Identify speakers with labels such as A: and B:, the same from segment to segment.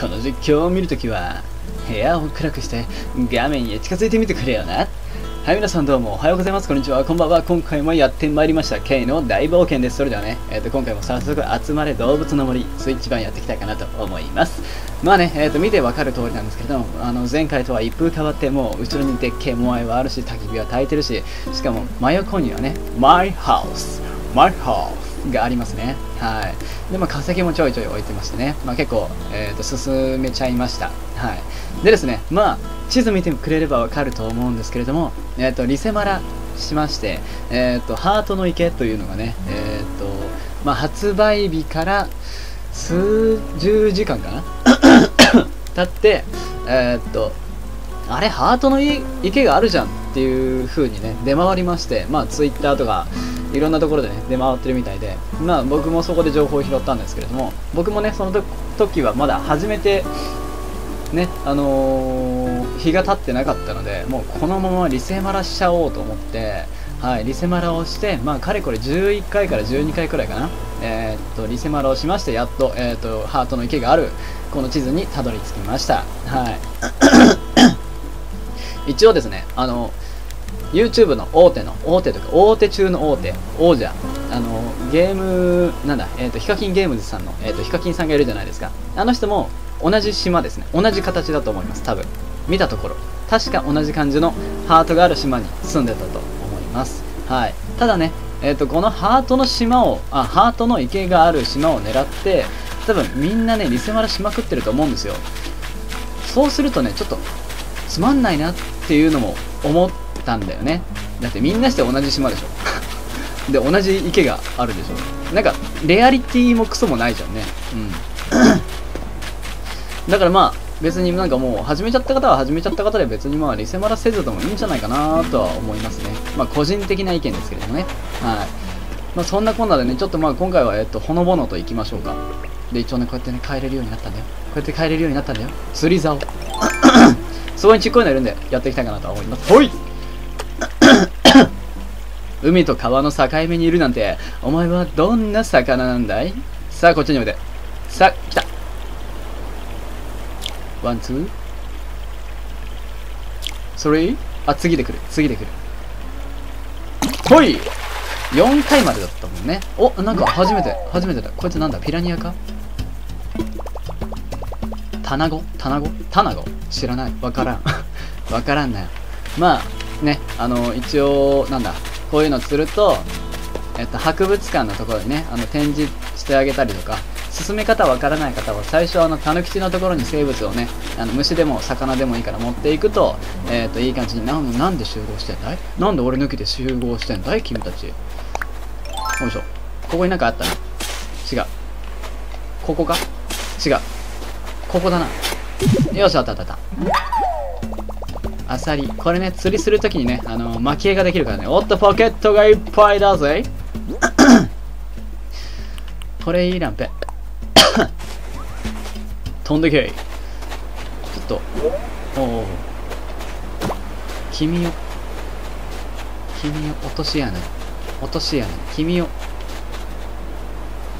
A: この実況を見るときは部屋を暗くして画面へ近づいてみてくれよな。はい皆さんどうもおはようございます。こんにちは。こんばんは。今回もやってまいりました。K の大冒険です。それではね、えー、と今回も早速集まれ動物の森スイッチ版やっていきたいかなと思います。まあね、えー、と見てわかる通りなんですけれどもあの前回とは一風変わってもう後ろにでっけえモアイはあるし焚き火は焚いてるししかも真横にはね My House My House がありますね。はい。で、まあ、化石もちょいちょい置いてましてね。まあ、結構、えっ、ー、と、進めちゃいました。はい。でですね、まあ、地図見てくれればわかると思うんですけれども、えっ、ー、と、リセマラしまして、えっ、ー、と、ハートの池というのがね、えっ、と、まあ、発売日から数十時間かな？経って、えっと、あれ、ハートの池があるじゃんっていう風にね、出回りまして、まあ、ツイッターとか、いろんなところでね出回ってるみたいでまあ僕もそこで情報を拾ったんですけれども僕もねその時はまだ初めてねあのー、日が経ってなかったのでもうこのままリセマラしちゃおうと思ってはいリセマラをしてまあかれこれ11回から12回くらいかなえー、っとリセマラをしましてやっと,、えー、っとハートの池があるこの地図にたどり着きました。はい。一応ですねあの YouTube の大手の、大手とか、大手中の大手、王者、あの、ゲーム、なんだ、えっ、ー、と、ヒカキンゲームズさんの、えっ、ー、と、ヒカキンさんがいるじゃないですか。あの人も同じ島ですね。同じ形だと思います、多分。見たところ。確か同じ感じのハートがある島に住んでたと思います。はい。ただね、えっ、ー、と、このハートの島を、あ、ハートの池がある島を狙って、多分みんなね、リセマラしまくってると思うんですよ。そうするとね、ちょっと、つまんないなっていうのも思ったんだよね。だってみんなして同じ島でしょ。で同じ池があるでしょ。なんかレアリティもクソもないじゃんね。うん。だからまあ別になんかもう始めちゃった方は始めちゃった方で別にまあリセマラせずともいいんじゃないかなとは思いますね。まあ個人的な意見ですけれどもね。はい。まあそんなこんなでねちょっとまあ今回はえっとほのぼのと行きましょうか。で一応ねこうやってね帰れるようになったんだよ。こうやって帰れるようになったんだよ。釣り竿。そこにちっこいのいるんでやっていきたいかなと思いますほい 海と川の境目にいるなんて、お前はどんな魚なんだい？さあ、こっちにおいで。さあ、来た。 One, two。それあ、次で来る。次で来る。ほい !4 回までだったもんね。お、なんか初めて、初めてだ。こいつなんだ？ピラニアか？タナゴタナゴタナゴ知らない。わからん。わからんなよ。まあ、ね、あの、一応、なんだ、こういうの釣ると、えっと、博物館のところにね、あの、展示してあげたりとか、進め方わからない方は最初あの、たぬきちのところに生物をね、あの、虫でも魚でもいいから持っていくと、えっと、いい感じにな、なんで集合してんだい？なんで俺抜きで集合してんだい？君たち。よいしょ。ここになんかあったな。違う。ここか？違う。ここだな。よし、あったあったあった。アサリ。これね、釣りするときにね、あのー、巻き絵ができるからね。おっと、ポケットがいっぱいだぜ。これいいランペ。飛んでけい。ちょっと。おお。君を。君を落とし穴。落とし穴。君を。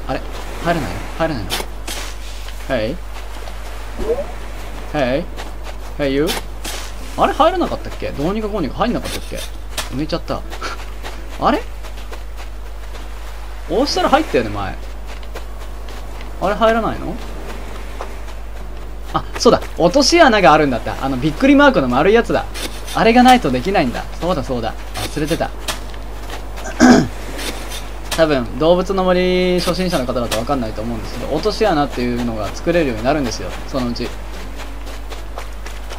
A: あれ？入らない？の入らないの ?Hey? Hey? Hey you? あれ入らなかったっけ？どうにかこうにか入んなかったっけ？埋めちゃった。あれ？押したら入ったよね、前。あれ入らないの？あ、そうだ。落とし穴があるんだった。あの、びっくりマークの丸いやつだ。あれがないとできないんだ。そうだそうだ。忘れてた。多分、動物の森初心者の方だとわかんないと思うんですけど、落とし穴っていうのが作れるようになるんですよ。そのうち。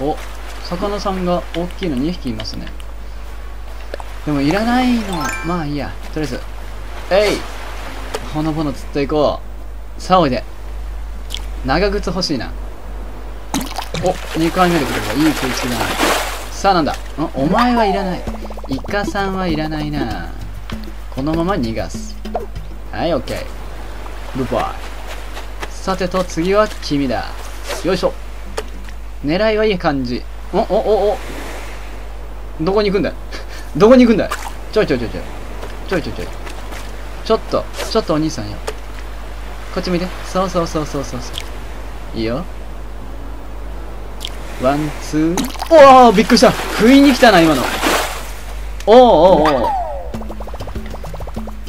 A: お、魚さんが大きいの2匹いますね。でもいらないの。まあいいや。とりあえず。えい！ほのぼの釣っていこう。さあおいで。長靴欲しいな。お2回目で来るからいい食いつきだな。さあなんだ？お前はいらない。イカさんはいらないな。このまま逃がす。はい、オッケー。グッバイ。さてと、次は君だ。よいしょ。狙いはいい感じ。お、お、お、お。どこに行くんだ どこに行くんだちょいちょいちょいちょい。ちょいちょいちょい。ちょっと、ちょっとお兄さんよ。こっち見て。そうそうそうそうそうそう。いいよ。 One, two。おおびっくりした食いに来たな、今の。おおおお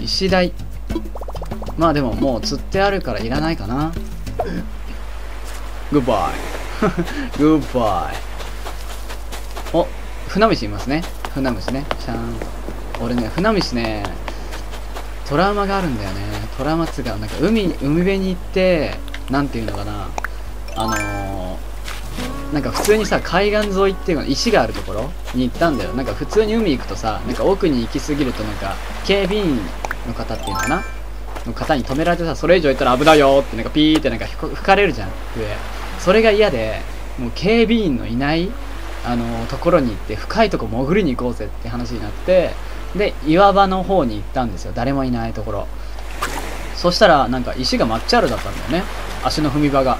A: イシダイまあでももう釣ってあるからいらないかな。 Goodbye goodbye お船虫いますね。船虫ね。シャーン俺ね船虫ねトラウマがあるんだよね。トラウマっつうかなんか海海辺に行ってなんていうのかな。あのー、なんか普通にさ海岸沿いっていうの石があるところに行ったんだよ。なんか普通に海行くとさなんか奥に行き過ぎるとなんか警備員の方っていうのかな？の方に止められてさそれ以上行ったら危ないよってなんかピーってなんか吹かれるじゃん上。それが嫌でもう警備員のいないあのー、ところに行って深いとこ潜りに行こうぜって話になってで岩場の方に行ったんですよ。誰もいないところ。そしたらなんか石がマッチャールだったんだよね。足の踏み場が。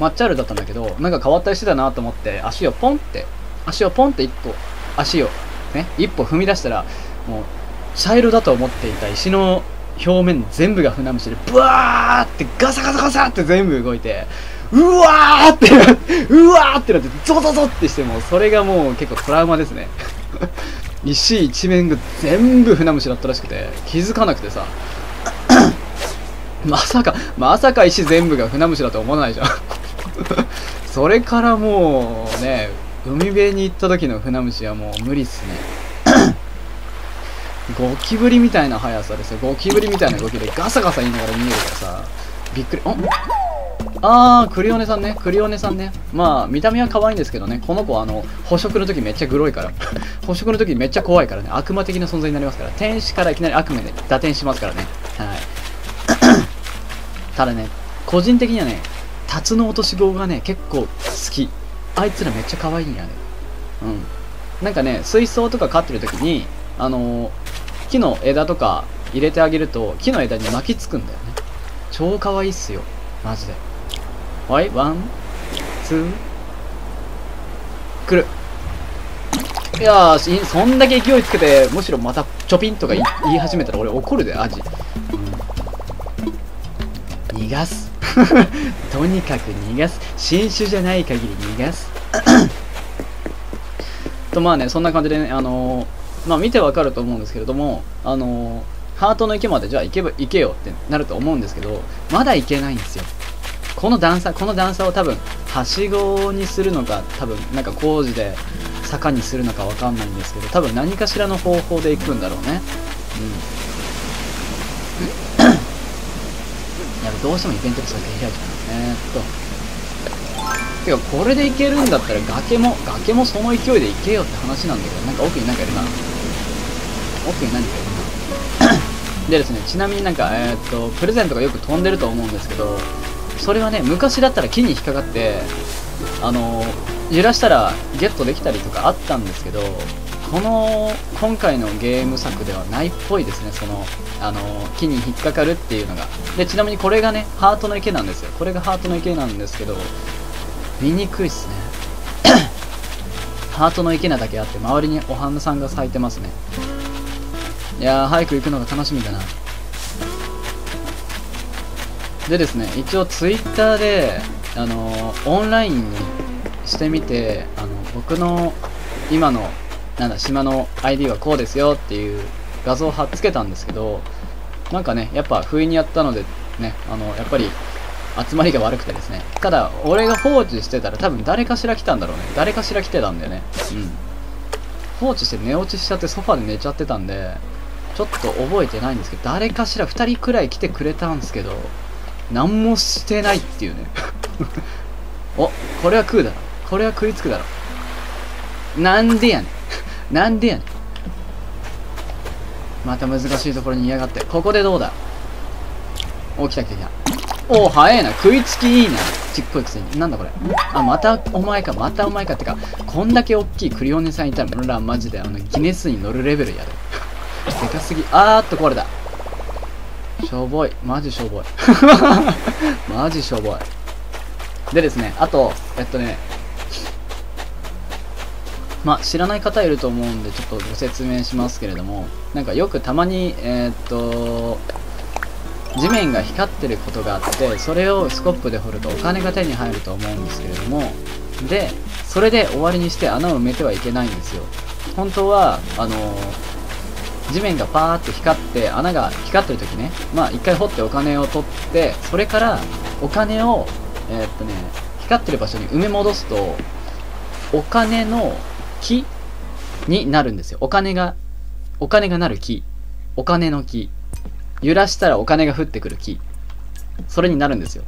A: マッチャールだったんだけどなんか変わった石だなと思って足をポンって足をポンって一歩足をね一歩踏み出したらもう茶色だと思っていた石の表面全部が船虫でブワーってガサガサガサって全部動いてうわーってなってうわーってなってゾゾゾってしてもそれがもう結構トラウマですね。石一面が全部船虫だったらしくて気づかなくてさ。まさかまさか石全部が船虫だと思わないじゃん。それからもうね海辺に行った時の船虫はもう無理っすね。ゴキブリみたいな速さですよゴキブリみたいな動きでガサガサ言いながら見えるからさびっくりおあー、クリオネさんね。クリオネさんね。まあ、見た目は可愛いんですけどね。この子、あの、捕食の時めっちゃグロいから。捕食の時めっちゃ怖いからね。悪魔的な存在になりますから。天使からいきなり悪魔で打点しますからね。はい。ただね、個人的にはね、タツノオトシゴがね、結構好き。あいつらめっちゃ可愛いんやね。うん。なんかね、水槽とか飼ってる時に、あのー、木の枝とか入れてあげると、木の枝に巻きつくんだよね。超可愛いっすよ。マジで。はいワンツー来るいやーそんだけ勢いつけてむしろまたちょぴんとか言い始めたら俺怒るでアジ、うん、逃がす とにかく逃がす新種じゃない限り逃がす とまあねそんな感じでねあのー、まあ見てわかると思うんですけれどもあのー、ハートの池までじゃあ行けば行けよってなると思うんですけどまだ行けないんですよ。この段差この段差を多分はしごにするのか多分なんか工事で坂にするのかわかんないんですけど多分何かしらの方法で行くんだろうね。うん。やっぱどうしてもイベントでそれ開いちゃうえー、っと。てかこれで行けるんだったら崖も崖もその勢いで行けよって話なんだけどなんか奥に何かいるな。奥に何か。いるなでですねちなみになんかえー、っとプレゼントがよく飛んでると思うんですけどそれはね昔だったら木に引っかかってあの揺らしたらゲットできたりとかあったんですけどこの今回のゲーム作ではないっぽいですねそのあの木に引っかかるっていうのが。でちなみにこれがねハートの池なんですよ。これがハートの池なんですけど見にくいっすね。ハートの池なだけあって周りにお花さんが咲いてますね。いやー早く行くのが楽しみだな。でですね一応ツイッターであのオンラインにしてみてあの僕の今のなんだ島の ID はこうですよっていう画像を貼っつけたんですけどなんかねやっぱ不意にやったのでねあのやっぱり集まりが悪くてですね。ただ俺が放置してたら多分誰かしら来たんだろうね。誰かしら来てたんだよね。うん。放置して寝落ちしちゃってソファで寝ちゃってたんでちょっと覚えてないんですけど誰かしら2人くらい来てくれたんですけど何もしてないっていうね。おこれは食うだろ。これは食いつくだろ。なんでやねん。なんでやねん。また難しいところに嫌がってここでどうだ。お来た来た来たお早いな。食いつきいいな。ちっこいくせに。なんだこれ。あまたお前か。またお前かってか。こんだけ大きいクリオネさんいたら俺らマジであのギネスに乗るレベルやで。でかすぎあーっとこれだしょぼい。マジしょぼい。マジしょぼい。でですね、あと、えっとね、まあ、知らない方いると思うんで、ちょっとご説明しますけれども、なんかよくたまに、えー、っと、地面が光ってることがあって、それをスコップで掘るとお金が手に入ると思うんですけれども、でそれで終わりにして穴を埋めてはいけないんですよ本当はあの地面がパーって光って穴が光ってる時ね。まあ一回掘ってお金を取ってそれからお金をえー、っとね光ってる場所に埋め戻すとお金の木になるんですよ。お金がお金がなる木。お金の木。揺らしたらお金が降ってくる木。それになるんですよ。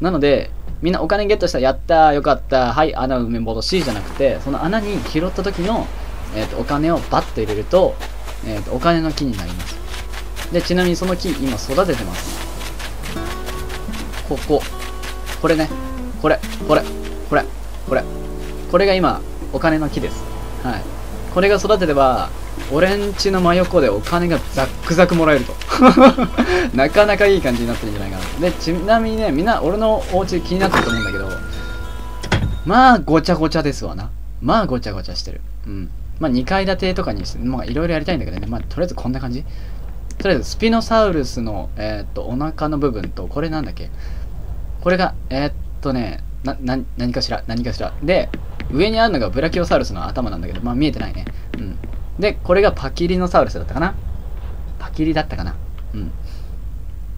A: なのでみんなお金ゲットしたらやったーよかったはい穴埋め戻しじゃなくてその穴に拾った時の、えーと、お金をバッと入れると,、えーと、お金の木になります。でちなみにその木今育ててます。ここ。これね。これ。これ。これ。これ。これが今お金の木です。はい。これが育てれば俺んちの真横でお金がザックザクもらえると。なかなかいい感じになってるんじゃないかな。でちなみにねみんな俺のお家気になってると思うんだけどまあごちゃごちゃですわな。まあごちゃごちゃしてる。うん。まあ2階建てとかにしてまあいろいろやりたいんだけどね。まあとりあえずこんな感じ。とりあえずスピノサウルスのえー、っとお腹の部分とこれなんだっけ？これがえー、っとねな、な、何かしら？何かしら？で上にあるのがブラキオサウルスの頭なんだけどまあ見えてないね。うん。で、これがパキリノサウルスだったかな？パキリだったかな？うん。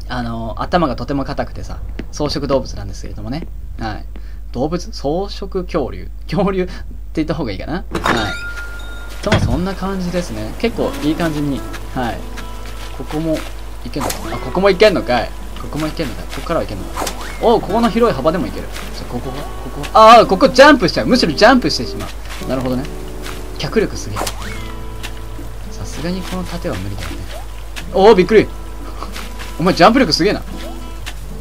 A: あの、頭がとても硬くてさ、草食動物なんですけれどもね。はい。動物？草食恐竜？恐竜って言った方がいいかな？はい。ともそんな感じですね。結構いい感じに。はい。ここもいけんのか？あ、ここもいけんのかい。ここもいけんのかい。ここからはいけんのかい。おここの広い幅でもいける。じゃ、ここが？ここ？ああ、ここジャンプしちゃう。むしろジャンプしてしまう。なるほどね。脚力すげえさ。すがにこの盾は無理だよねおおびっくり お前ジャンプ力すげえな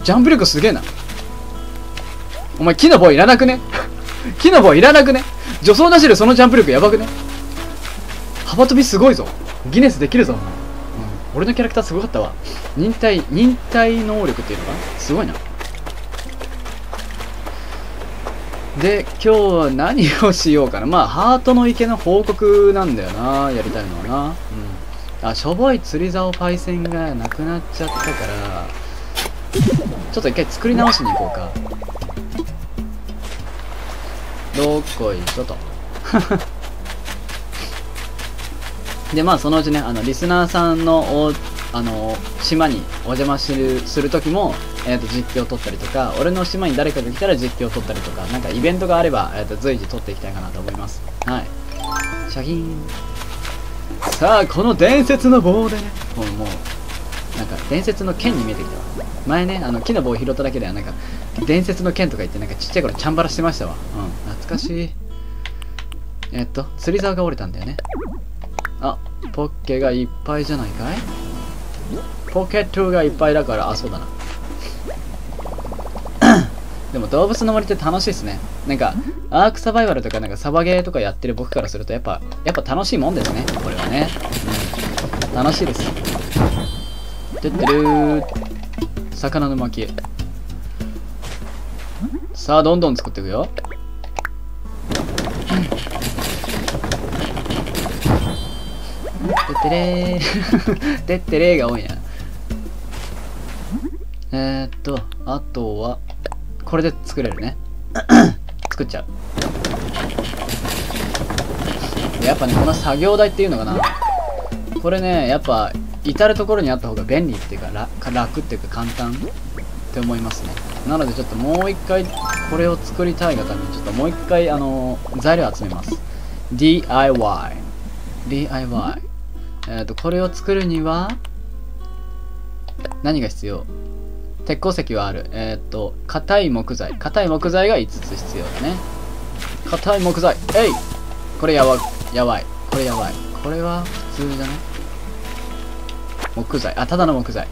A: ジャンプ力すげえなお前木の棒いらなくね？木の棒いらなくね？助走なしでそのジャンプ力やばくね？幅跳びすごいぞギネスできるぞ、うん、俺のキャラクターすごかったわ忍耐忍耐能力っていうのかすごいなで、今日は何をしようかな？まあ、ハートの池の報告なんだよな。やりたいのはな。うん。あ、しょぼい釣り竿パイセンがなくなっちゃったから、ちょっと一回作り直しに行こうか。どっこいしょと。で、まあ、そのうちね、あの、リスナーさんの、あの、島にお邪魔する、するときも、えー、と実況を撮ったりとか俺の島に誰かが来たら実況を撮ったりとかなんかイベントがあれば、えー、と随時撮っていきたいかなと思います。はい。シャキーン。さあこの伝説の棒でねもうもうなんか伝説の剣に見えてきたわ。前ねあの木の棒を拾っただけではなんか伝説の剣とか言ってなんかちっちゃい頃チャンバラしてましたわ。うん懐かしい。えっと釣り竿が折れたんだよね。あポッケがいっぱいじゃないかい？ポケットがいっぱいだからあそうだな でも動物の森って楽しいですね。なんか、アークサバイバルとかなんかサバゲーとかやってる僕からするとやっぱ、やっぱ楽しいもんですね。これはね。うん。楽しいです。てってるー。魚の巻き。さあ、どんどん作っていくよ。ってれー。てってれーが多いな。えー、っと、あとは、これで作れるね。作っちゃう。やっぱねこの作業台っていうのかな。これねやっぱ至る所にあった方が便利っていうか楽楽っていうか簡単って思いますね。なのでちょっともう一回これを作りたいがためにちょっともう一回あの材料集めます。DIY DIY えっ、とこれを作るには何が必要？鉄鉱石はある。えー、っと、硬い木材。硬い木材が5つ必要だね。硬い木材。えいこれやば、やばい。これやばい。これは普通じゃない？木材。あ、ただの木材。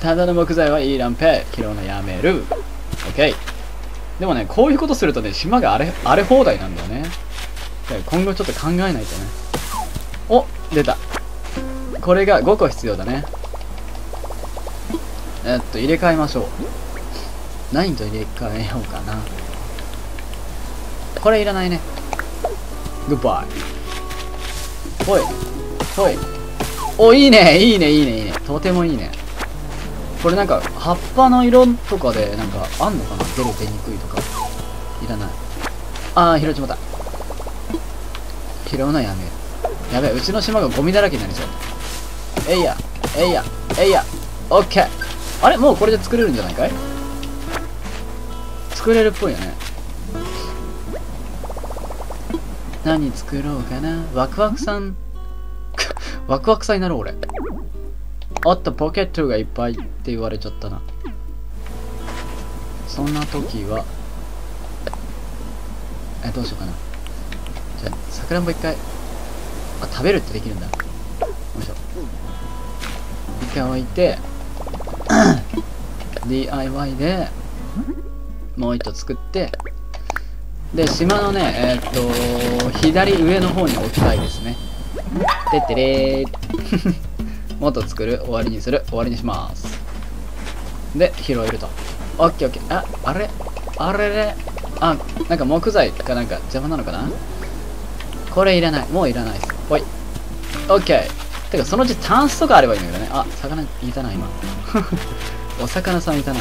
A: ただの木材はいいランペ。拾うのやめる。オッケー。でもね、こういうことするとね、島が荒れ、荒れ放題なんだよね。今後ちょっと考えないとね。お出た。これが5個必要だね。えっと、入れ替えましょう。何と入れ替えようかな。これいらないね。グッバイ。ほい。ほい。お、いいねいいねいいねいいね。とてもいいね。これなんか、葉っぱの色とかで、なんか、あんのかな？出る出にくいとか。いらないああ拾っちまった拾うのやめるやべえうちの島がゴミだらけになりそう。えいやえいやえいやオッケー。あれもうこれで作れるんじゃないかい？作れるっぽいよね。何作ろうかな？ワクワクさん。ワクワクさんになる俺。おっとポケットがいっぱいって言われちゃったな。そんな時はえどうしようかな。じゃあさくらんぼ一回。あ食べるってできるんだ。よいしょ。一回置いて DIY でもう一個作ってで島のねえー、っと左上の方に置きたいですね。てってれー。もっと作る。終わりにする。終わりにします。で拾えると。オッケーオッケー。ああれ？あれれ？あなんか木材かなんか邪魔なのかな？これいらない。もういらないです。ほい。オッケーてかそのうちタンスとかあればいいんだけどね。あ魚いたな今。お魚さんいたな。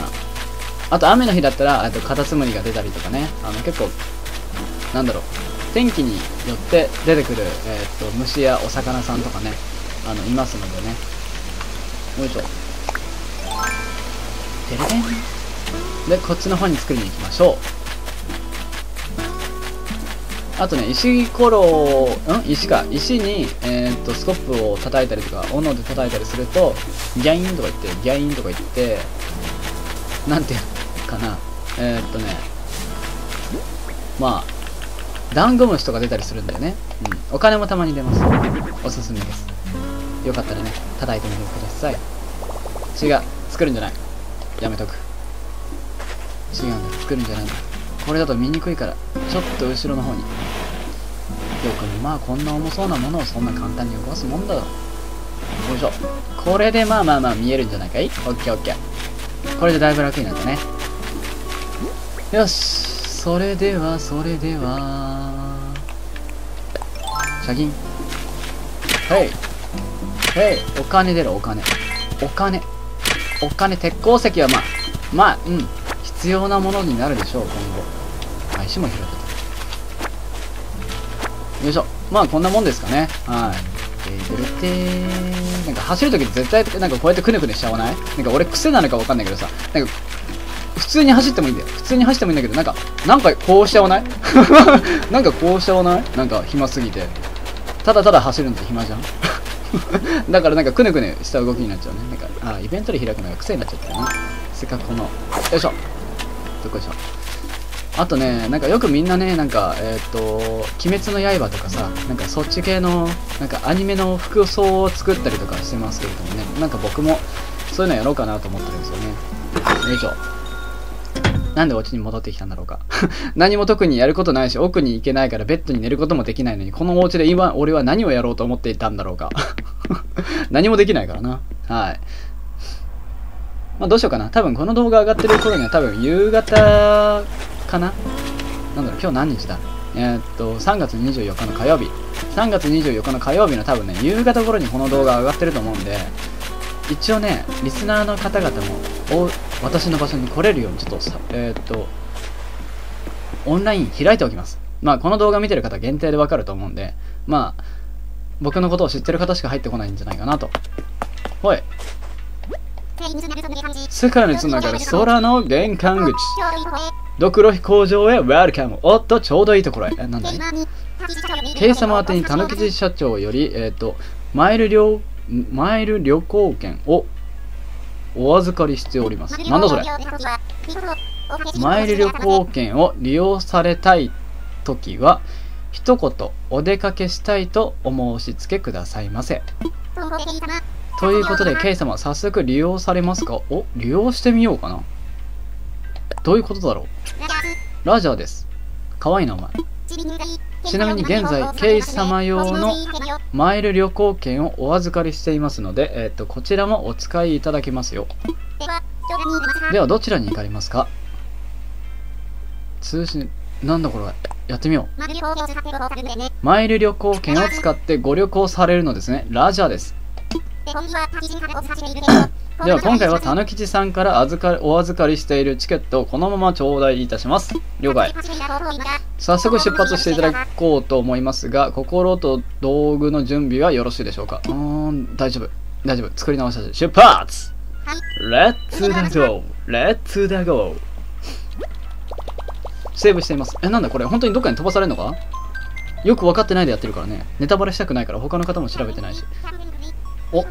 A: あと雨の日だったらあとカタツムリが出たりとかね。あの結構なんだろう。天気によって出てくる、えー、っと虫やお魚さんとかね。あのいますのでね。よいしょ。てれれん。でこっちの方に作りに行きましょう。あとね石ころをん？石か石に、えー、っとスコップを叩いたりとか斧で叩いたりするとギャインとか言ってギャインとか言ってなんていうかなえー、っとねまあダンゴムシとか出たりするんだよね。うん。お金もたまに出ます。おすすめです。よかったらね、叩いてみてください。違う。作るんじゃない。やめとく。違うんだ。作るんじゃないんだ。これだと見にくいから、ちょっと後ろの方に。よくまあこんな重そうなものをそんな簡単に動かすもんだよ。よいしょ。これでまあまあまあ見えるんじゃないかい？オッケーオッケー。これでだいぶ楽になったね。よし。それではそれではシャキンヘイヘイお金出るお金お金お金鉄鉱石はまあまあうん必要なものになるでしょう今後石も拾ったよいしょまあこんなもんですかねはいえー、てなんか走るとき絶対なんかこうやってくねくねしちゃわない？なんか俺癖なのかわかんないけどさなんか普通に走ってもいいんだよ。普通に走ってもいいんだけど、なんか、なんか こうしちゃわない？なんかこうしちゃわない？なんか暇すぎて。ただただ走るのって暇じゃん？だからなんかくねくねした動きになっちゃうね。なんか、あ、イベントで開くのが癖になっちゃったよな。せっかくこの、よいしょ。どこでしょ。あとね、なんかよくみんなね、なんか、えっ、ー、と、鬼滅の刃とかさ、なんかそっち系の、なんかアニメの服装を作ったりとかしてますけれどもね、なんか僕もそういうのやろうかなと思ってるんですよね。よいしょ。なんでお家に戻ってきたんだろうか 何も特にやることないし、奥に行けないからベッドに寝ることもできないのに、このお家で今、俺は何をやろうと思っていたんだろうか 何もできないからな。はい。まあ、どうしようかな。多分この動画上がってる頃には多分夕方かな？なんだろう、今日何日だ？えー、っと、3月24日の火曜日。3月24日の火曜日の多分ね、夕方頃にこの動画上がってると思うんで、一応ね、リスナーの方々も私の場所に来れるようにちょっとさ、えー、っと、オンライン開いておきます。まあ、この動画見てる方限定でわかると思うんで、まあ、僕のことを知ってる方しか入ってこないんじゃないかなと。ほい。世界につながる空の玄関口。ドクロ飛行場へウェルカム。おっと、ちょうどいいところへ。え、なんだい？ケイ様宛てにたぬきじ社長より、えっ、ー、と、マイル料マイル旅行券をお預かりしております。なんだそれ？マイル旅行券を利用されたいときは、一言お出かけしたいとお申し付けくださいませ。ということで、ケイ様、早速利用されますか？お、利用してみようかな。どういうことだろう？ラジャーです。かわいい名前。ちなみに現在、ケイ様用のマイル旅行券をお預かりしていますので、えっ、と、こちらもお使いいただけますよ。では、どちらに行かれますか？通信、なんだこれ？やってみよう。マイル旅行券を使ってご旅行されるのですね。ラジャーです。では今回はたぬきちさんから預かりお預かりしているチケットをこのまま頂戴いたします。了解。早速出発していただこうと思いますが心と道具の準備はよろしいでしょうか？うーん大丈夫。大丈夫。作り直したし出発レッツダゴー。レッツダゴー。セーブしています。えなんだこれ？本当にどっかに飛ばされるのか？よく分かってないでやってるからね。ネタバレしたくないから他の方も調べてないし。お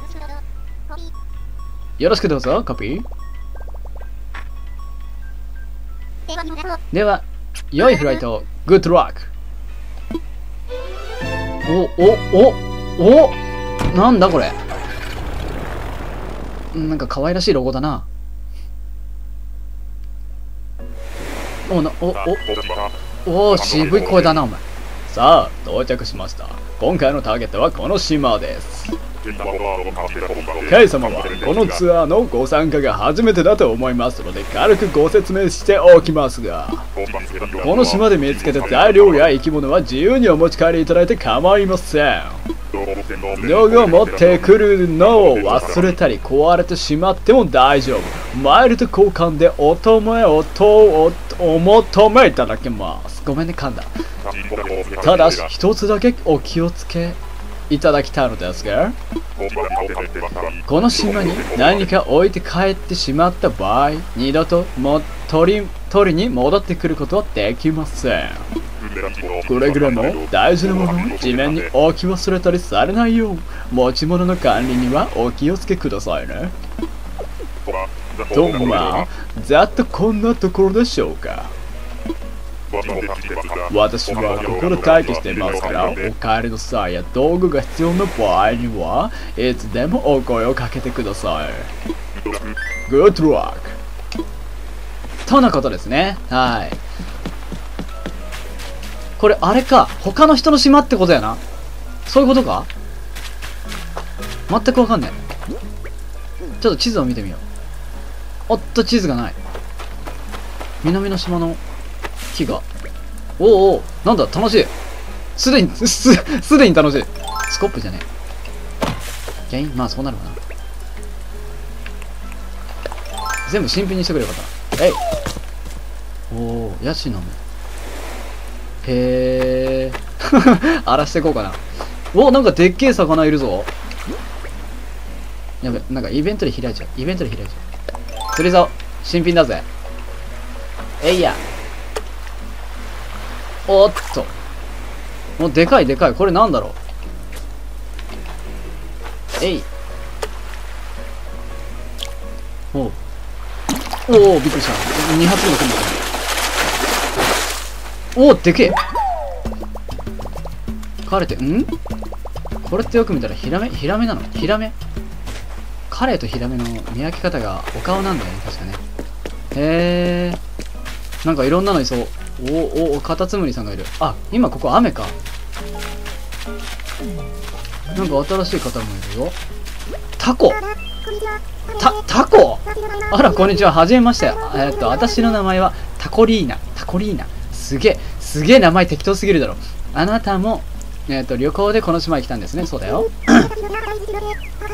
A: よろしくどうぞコピー。では良いフライトグッドラックおおおおなんだこれ。なんか可愛らしいロゴだな。おなおお。お渋い声だなお前。さあ到着しました。今回のターゲットはこの島です。ケイ様はこのツアーのご参加が初めてだと思いますので軽くご説明しておきますがこの島で見つけた材料や生き物は自由にお持ち帰りいただいて構いません。道具を持ってくるのを忘れたり壊れてしまっても大丈夫。マイルと交換でお供えおとおお求めいただけます。ごめんね噛んだただし一つだけお気をつけいただきたのですがこの島に何か置いて帰ってしまった場合二度とも取り取りに戻ってくることはできません。くれぐれも大事なものを地面に置き忘れたりされないよう持ち物の管理にはお気をつけくださいね。とまあざっとこんなところでしょうか。私はここで待機しています。からお帰りの際や道具が必要な場合にはいつでもお声をかけてください。Good luck. とのことですね。はい。これあれか。他の人の島ってことやな。そういうことか？全くわかんない。ちょっと地図を見てみよう。おっと地図がない。南の島の木が。おうおうなんだ楽しい。すでにすすでに楽しい。スコップじゃねえ。ゲインまあそうなるわな。全部新品にしてくれよかったえい。おおヤシの実。へえ。荒らしていこうかな。おなんかでっけえ魚いるぞ。やべなんかイベントで開いちゃう。イベントで開いちゃう。釣り竿。新品だぜ。えいや。おっと。もうでかいでかい。これなんだろう？えい。おう。おおびっくりした。2発目の組んだおおでけえ。カレってん？これってよく見たらヒラメ？ヒラメなの？ヒラメ？カレイとヒラメの見分け方がお顔なんだよね確かね。へえなんかいろんなのいそう。おおカタツムリさんがいる。あ今ここ雨か。なんか新しい方もいるよ。タコ。たタコ？あらこんにちは。はじめまして。えっと私の名前はタコリーナ。タコリーナ。すげえすげえ名前適当すぎるだろ。あなたもえっ、と旅行でこの島に来たんですね。そうだよ。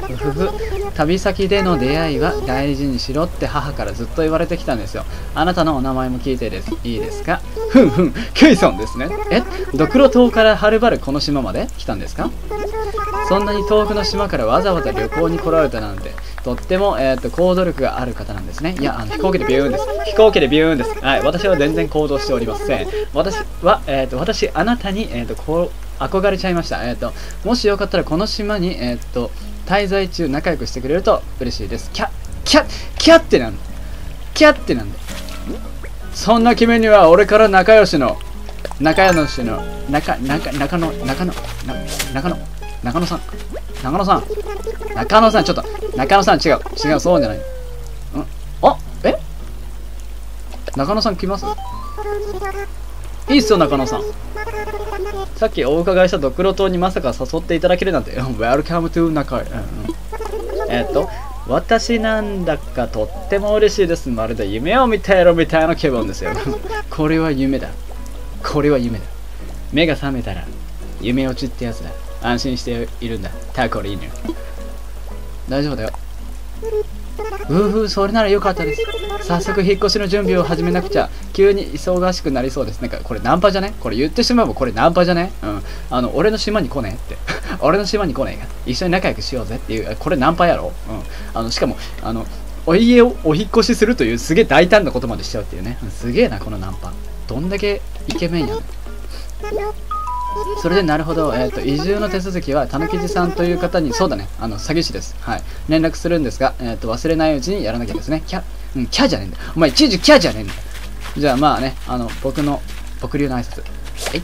A: ふふ。ふ 旅先での出会いは大事にしろって母からずっと言われてきたんですよ。あなたのお名前も聞いてです。いいですか？ふんふん。ケイソンですね。え？ドクロ島からはるばるこの島まで来たんですか？そんなに遠くの島からわざわざ旅行に来られたなんて。とっても、えーと、行動力がある方なんですね。いや、あの飛行機でビューンです。飛行機でビューンです。はい、私は全然行動しておりません。私は、えっ、ー、と、私、あなたに、えっ、ー、と、こう、憧れちゃいました。えっ、ー、と、もしよかったらこの島に、えっ、と、滞在中仲良くしてくれると嬉しいです。キャッ、キャッ、キャッってなんだ。キャッってなんだ。そんな君には俺から仲良しの、仲良しの、仲、仲、中野、中野、中野、中野さん。中野さん。中野さん、ちょっと。中野さん、違う。違う、そうじゃない。んあえ？中野さん来ます？いいっすよ、中野さん。さっきお伺いしたドクロ島にまさか誘っていただけるなんて、Welcome to 中井。えっと、私なんだかとっても嬉しいです。まるで夢を見ているみたいな気分ですよ。これは夢だ。これは夢だ。目が覚めたら、夢落ちってやつだ。安心しているんだ。タコリーヌ。大丈夫だよ。うーふーそれなら良かったです早速引っ越しの準備を始めなくちゃ急に忙しくなりそうです。なんかこれナンパじゃね？これ言ってしまえばこれナンパじゃね？うん。あの俺の島に来ねえって。俺の島に来ねえが一緒に仲良くしようぜっていう。これナンパやろ？うん。あのしかもあのお家をお引っ越しするというすげえ大胆なことまでしちゃうっていうね。すげえなこのナンパ。どんだけイケメンやねん。それでなるほど、えーと、移住の手続きは、たぬきじさんという方に、そうだね、あの詐欺師です。はい。連絡するんですが、えーと、忘れないうちにやらなきゃですね。キャ、うん、キャじゃねえんだ。お前、いちいちキャじゃねえんだ。じゃあまあね、あの、僕の、僕流の挨拶。はい。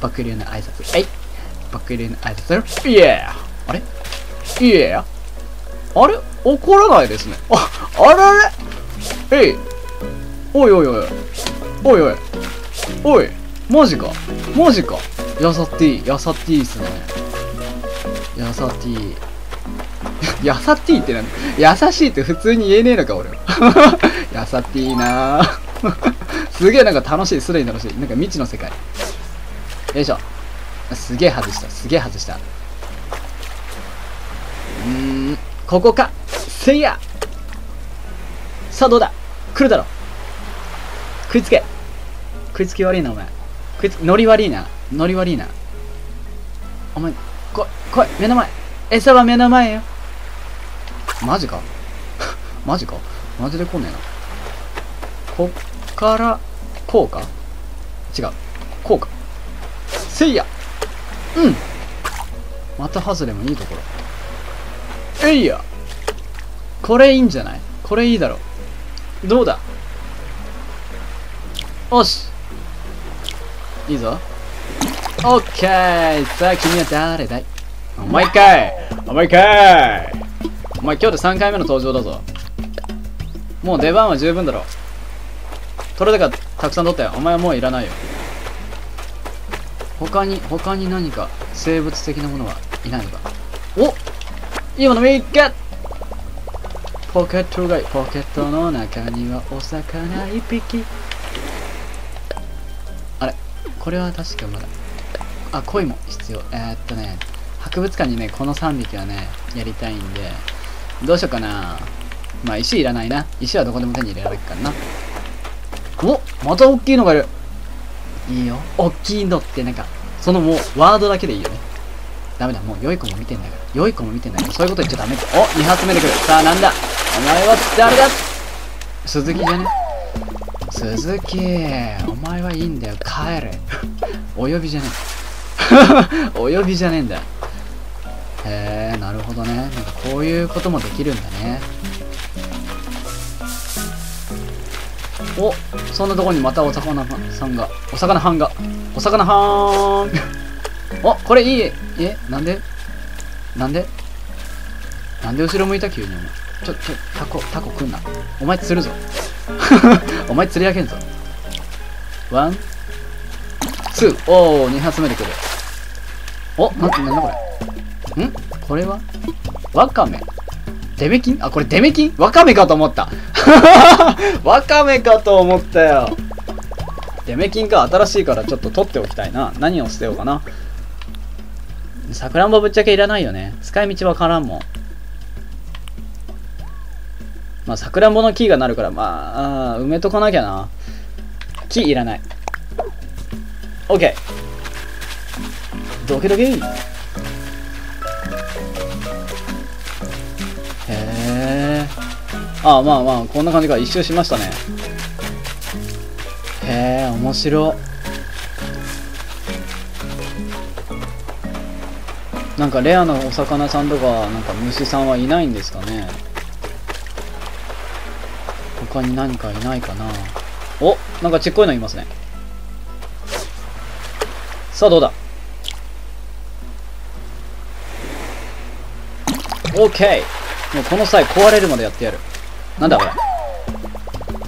A: 僕流の挨拶。はい。僕流の挨拶。イエーあれ？イエーあれ？怒らないですね。あ、あられ？えい。おいおいおい。おいおい。おい。マジか。マジか。やさっていい。やさっていいっすね。やさっていい。やさっていってなん優しいって普通に言えねえのか、俺は。やさっていいな すげえなんか楽しい、すでに楽しい。なんか未知の世界。よいしょ。すげえ外した、すげえ外した。うーん、ここか。せいやさあどうだ来るだろ食いつけ食いつき悪いな、お前。食いつき、ノリ悪いな。ノリ悪いな。お前、来い、来い、目の前。餌は目の前よ。マジか？マジか？マジで来ねえな。こっから、こうか？違う。こうか？せいや！うん。また外れもいいところ。えいや！これいいんじゃない？これいいだろう。どうだ？よし。いいぞ。オッケー！さあ君は誰だい？お前かい！お前かい！お前今日で3回目の登場だぞ。もう出番は十分だろ。取れたかたくさん取ったよ。お前はもういらないよ。他に、他に何か生物的なものはいないのか？お今の見っけポケットがいポケットの中にはお魚一匹。あれ？これは確かまだ。あ、鯉も必要。えー、っとね、博物館にね、この3匹はね、やりたいんで、どうしようかな。まあ、石いらないな。石はどこでも手に入れられるからな。おまた大きいのがいる。いいよ。大きいのってなんか、そのもう、ワードだけでいいよね。ダメだ。もう、良い子も見てんだから。良い子も見てんだから。そういうこと言っちゃダメって。お !2 発目で来る。さあ、なんだ？お前は誰だ？鈴木じゃね？鈴木、お前はいいんだよ。帰れ。お呼びじゃねえ。お呼びじゃねえんだ。へえ、なるほどね。なんかこういうこともできるんだね。おそんなとこにまたお魚さんが、お魚はんが、お魚はーんおこれいいえなんで？なんで？なんで後ろ向いた？急にお前。ちょ、ちょ、タコ、タコ来んな。お前釣るぞ。お前釣り上げんぞ。ワン、Two。おー、二発目で来る。お、な、なんだこれ？ん？これは？ワカメ。デメキン？あ、これデメキン？ワカメかと思った。ワカメかと思ったよ。デメキンか新しいからちょっと取っておきたいな。何を捨てようかな。さくらんぼぶっちゃけいらないよね。使い道わからんもん。まあ、さくらんぼの木がなるから、まあ、あ埋めとかなきゃな。木いらない。オッケー。ドキドキへえ。ああ、まあまあ、こんな感じか。一周しましたね。へえ、面白。なんかレアなお魚さんとか、なんか虫さんはいないんですかね。他に何かいないかなおなんかちっこいのいますねさあどうだ？オッケーもうこの際壊れるまでやってやるなんだこれ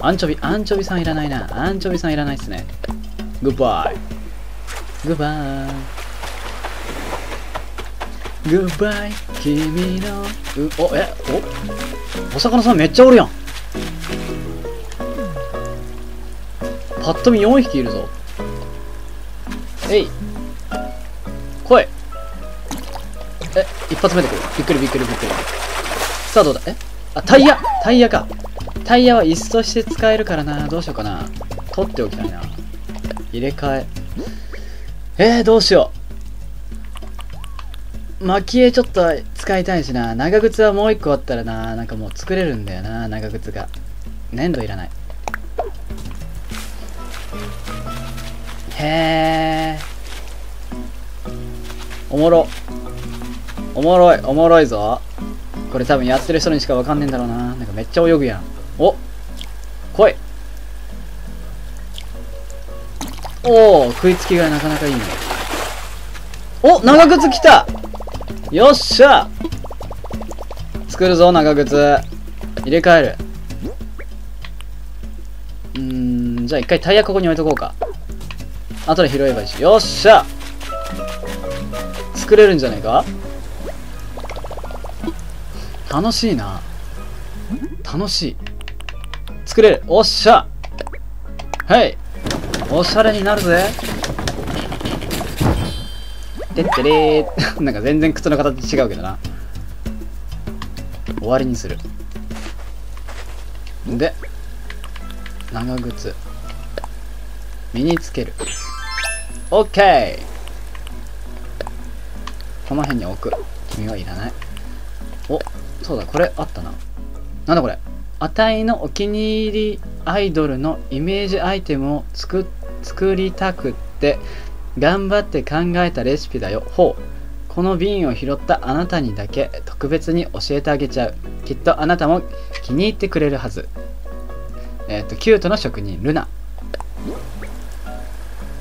A: アンチョビアンチョビさんいらないなアンチョビさんいらないっすねグッバイグッバイグッバイ君のうおえお？お魚さんめっちゃおるやんパッと見4匹いるぞ。えい。来い。え、一発目で来る。びっくりびっくりびっくり。さあどうだ？え？あタイヤ。タイヤか。タイヤは椅子として使えるからな。どうしようかな。取っておきたいな。入れ替え。えー、どうしよう。蒔絵ちょっと使いたいしな。長靴はもう一個あったらな。なんかもう作れるんだよな。長靴が。粘土いらない。へえおもろ。おもろい。おもろいぞ。これ多分やってる人にしかわかんねえんだろうな。なんかめっちゃ泳ぐやん。お来い。おお食いつきがなかなかいいね。お長靴来た。よっしゃ。作るぞ長靴。入れ替える。うーんじゃあ一回タイヤここに置いとこうか。後で拾えばいいし。よっしゃ。作れるんじゃないか？楽しいな。楽しい。作れる。おっしゃ。はい。おしゃれになるぜ。てってれー。なんか全然靴の形違うけどな。終わりにする。で長靴。身につける。OK この辺に置く。君はいらない。お。そうだこれあったな。なんだこれ？あたいのお気に入りアイドルのイメージアイテムを作作りたくって頑張って考えたレシピだよ。ほう。この瓶を拾ったあなたにだけ特別に教えてあげちゃう。きっとあなたも気に入ってくれるはず。えっ、とキュートな職人ルナ。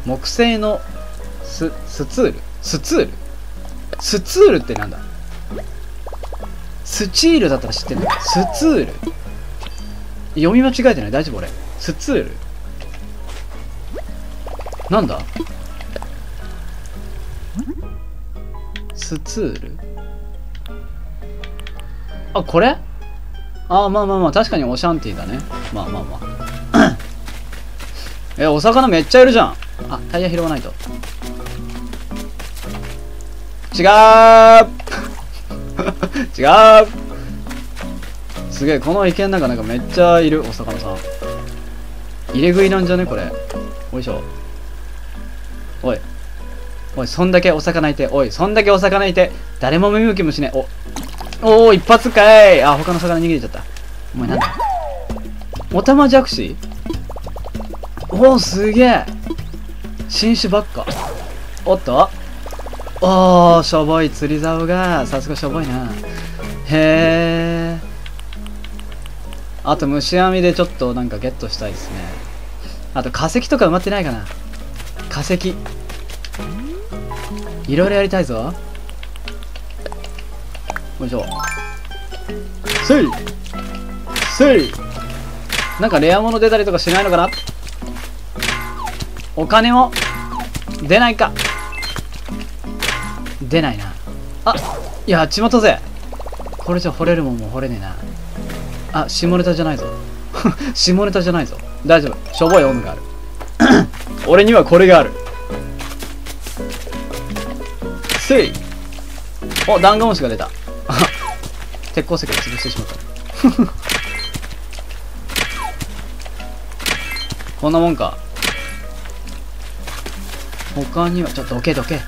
A: 木製のススツール？スツール？スツールってなんだ？スチールだったら知ってんだスツール。読み間違えてない？大丈夫俺。スツール。なんだ？スツール？あこれ？あまあまあまあ確かにオシャンティーだね。まあまあまあ。えお魚めっちゃいるじゃん。あタイヤ拾わないと。違う！違う。すげえこの池の中なんかめっちゃいるお魚さん。入れ食いなんじゃねこれ。おいしょ。おい。おいそんだけお魚いて。おいそんだけお魚いて。誰も見向きもしねえ。お。おお一発かい。あ他の魚逃げちゃった。お前なんだ。おたまじゃくしおおすげえ。新種ばっか。おっと。おーしょぼい。釣り竿がさすがしょぼいな。へえあと虫網でちょっとなんかゲットしたいですね。あと化石とか埋まってないかな。化石。いろいろやりたいぞ。よいしょ。せい。せい。なんかレア物出たりとかしないのかな。お金も出ないか。出ないな。あいやっちまったぜこれじゃ掘れるもんも掘れねえな。あ下ネタじゃないぞ。下ネタじゃないぞ。大丈夫。しょぼいオウムがある。俺にはこれがある。せい。おダンゴムシが出た。鉄鉱石を潰してしまった。こんなもんか。他にはちょっとどけどけ。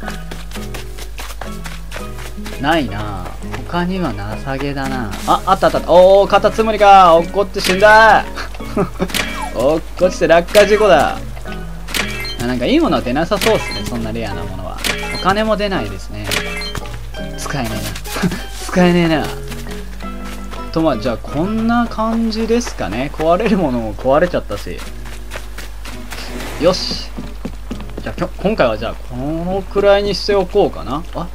A: ないな。他には情けだな。ああったあった。おおカタツムリか。落っこって死んだ。落っこちて落下事故だ。あなんかいいものは出なさそうっすね。そんなレアなものは。お金も出ないですね。使えねえな。使えねえな。とまあじゃあこんな感じですかね。壊れるものも壊れちゃったし。よし。じゃあ今回はじゃあこのくらいにしておこうかな。あ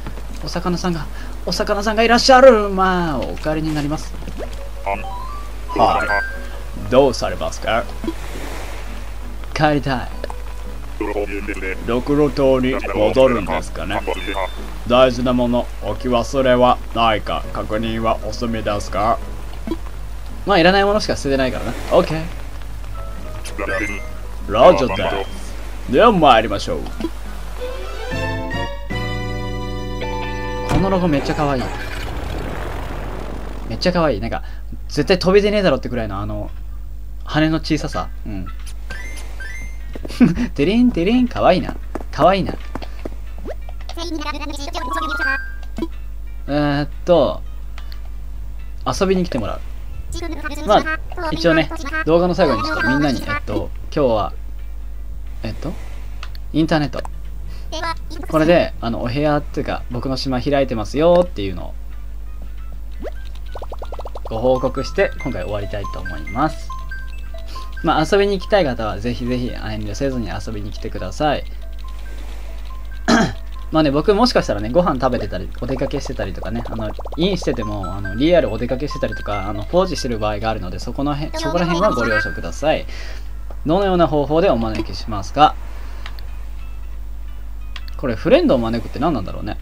A: お魚さんがお魚さんがいらっしゃる。まあお帰りになります。はい。どうされますか？帰りたい。ドクロ島に戻るんですかね。大事なもの置き忘れはないか確認はお済みですか？まあいらないものしか捨ててないからな。OK ラジャーですでは参りましょうのロゴめっちゃ可愛いめっちゃ可愛いなんか絶対飛び出ねえだろってくらいのあの、羽の小ささ。うん。てれんてれん、かわいな。かわいいな。えー、っと、遊びに来てもらう。まあ、一応ね、動画の最後にちょっとみんなに、えっと、今日は、えっと、インターネット。これで、あの、お部屋っていうか、僕の島開いてますよっていうのを、ご報告して、今回終わりたいと思います。まあ、遊びに行きたい方は、ぜひぜひ遠慮せずに遊びに来てください。まあね、僕もしかしたらね、ご飯食べてたり、お出かけしてたりとかね、あの、インしてても、あの、リアルお出かけしてたりとか、あの、放置してる場合があるので、そこのへん、そこら辺はご了承ください。どのような方法でお招きしますか？これ、フレンドを招くって何なんだろうね。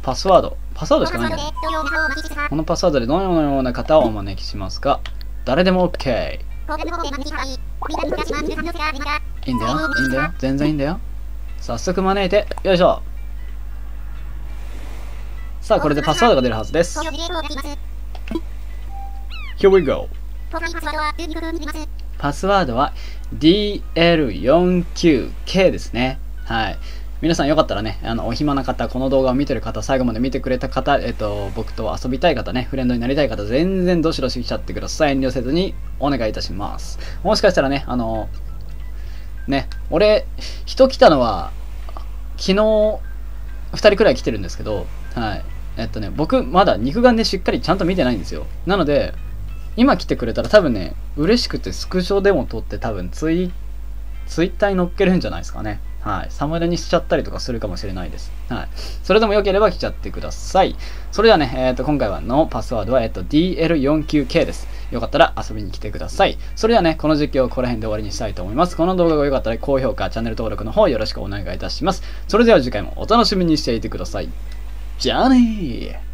A: パスワード。パスワードしかないんだ。このパスワードでどのような方をお招きしますか？誰でも OK。いいんだよ、いいんだよ、全然いいんだよ。早速招いて、よいしょ。さあ、これでパスワードが出るはずです。Here we go. パスワードは DL49K ですね。はい。皆さんよかったらね、あの、お暇な方、この動画を見てる方、最後まで見てくれた方、えっと、僕と遊びたい方ね、フレンドになりたい方、全然どしどし来ちゃってください。遠慮せずにお願いいたします。もしかしたらね、あの、ね、俺、人来たのは、昨日、2人くらい来てるんですけど、はい。えっとね、僕、まだ肉眼でしっかりちゃんと見てないんですよ。なので、今来てくれたら多分ね、嬉しくてスクショでも撮って多分ツイ、ツイッターに載っけるんじゃないですかね。はい。サムネにしちゃったりとかするかもしれないです。はい。それでも良ければ来ちゃってください。それではね、えっ、と、今回はのパスワードは、えっ、と、DL49K です。よかったら遊びに来てください。それではね、この実況をここら辺で終わりにしたいと思います。この動画が良かったら高評価、チャンネル登録の方よろしくお願いいたします。それでは次回もお楽しみにしていてください。じゃあねー